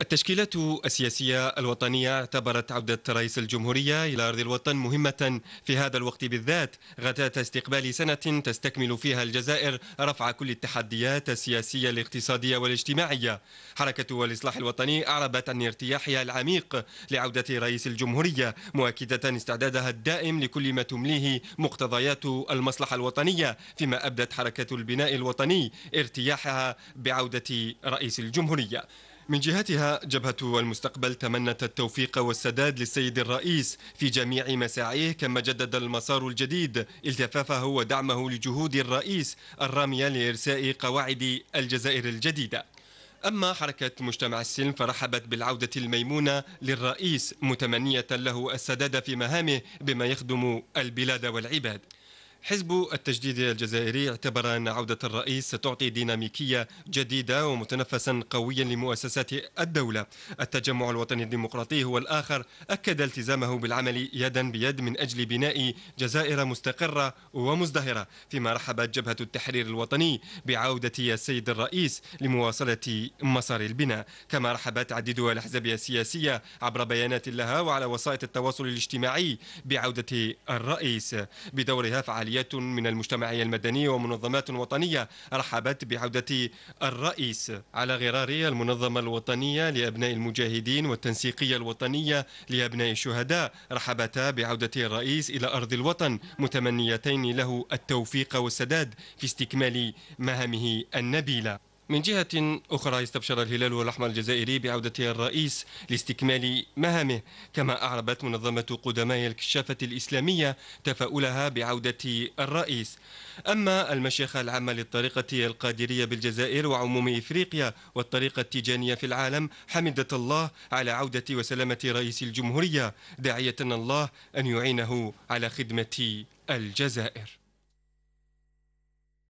التشكيلات السياسية الوطنية اعتبرت عودة رئيس الجمهورية إلى أرض الوطن مهمة في هذا الوقت بالذات غداة استقبال سنة تستكمل فيها الجزائر رفع كل التحديات السياسية الاقتصادية والاجتماعية. حركة الإصلاح الوطني أعربت عن ارتياحها العميق لعودة رئيس الجمهورية مؤكدة استعدادها الدائم لكل ما تمليه مقتضيات المصلحة الوطنية فيما أبدت حركة البناء الوطني ارتياحها بعودة رئيس الجمهورية. من جهتها جبهة المستقبل تمنت التوفيق والسداد للسيد الرئيس في جميع مساعيه كما جدد المسار الجديد التفافه ودعمه لجهود الرئيس الرامية لإرساء قواعد الجزائر الجديدة. أما حركة مجتمع السلم فرحبت بالعودة الميمونة للرئيس متمنية له السداد في مهامه بما يخدم البلاد والعباد. حزب التجديد الجزائري اعتبر أن عودة الرئيس ستعطي ديناميكية جديدة ومتنفسا قويا لمؤسسات الدولة. التجمع الوطني الديمقراطي هو الآخر أكد التزامه بالعمل يدا بيد من أجل بناء جزائر مستقرة ومزدهرة. فيما رحبت جبهة التحرير الوطني بعودة السيد الرئيس لمواصلة مسار البناء. كما رحبت عديد الأحزاب السياسية عبر بيانات لها وعلى وسائط التواصل الاجتماعي بعودة الرئيس. بدورها فعال فعاليات من المجتمع المدني ومنظمات وطنية رحبت بعودة الرئيس على غرار المنظمة الوطنية لأبناء المجاهدين والتنسيقية الوطنية لأبناء الشهداء رحبتا بعودة الرئيس إلى أرض الوطن متمنيتين له التوفيق والسداد في استكمال مهامه النبيلة. من جهة أخرى استبشر الهلال الأحمر الجزائري بعودة الرئيس لاستكمال مهامه كما أعربت منظمة قدماء الكشافة الإسلامية تفاؤلها بعودة الرئيس. أما المشيخة العامة للطريقة القادرية بالجزائر وعموم إفريقيا والطريقة التيجانية في العالم حمدت الله على عودة وسلامة رئيس الجمهورية داعية الله أن يعينه على خدمة الجزائر.